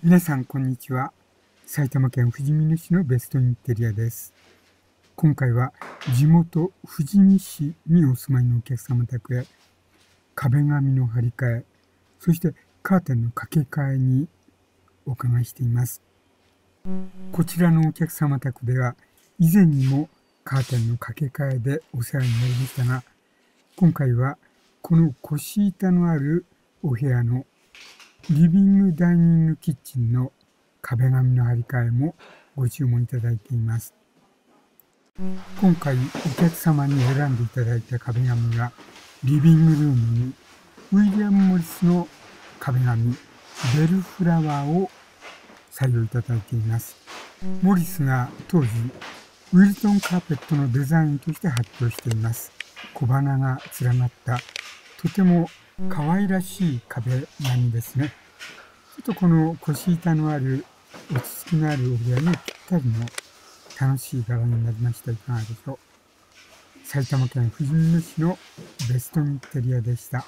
皆さんこんにちは。埼玉県富士見野市のベストインテリアです。今回は地元富士見市にお住まいのお客様宅へ壁紙の張り替えそしてカーテンの掛け替えにお伺いしています。こちらのお客様宅では以前にもカーテンの掛け替えでお世話になりましたが今回はこの腰板のあるお部屋のリビングダイニングキッチンの壁紙の張り替えもご注文いただいています。今回お客様に選んでいただいた壁紙はリビングルームにウィリアム・モリスの壁紙ベルフラワーを採用いただいています。モリスが当時ウィルトンカーペットのデザインとして発表しています。小花が連なったとても可愛らしい壁紙ですね。ちょっとこの腰板のある落ち着きのあるお部屋にぴったりの楽しい柄になりました。いかがでしょう？埼玉県富士見市のベストインテリアでした。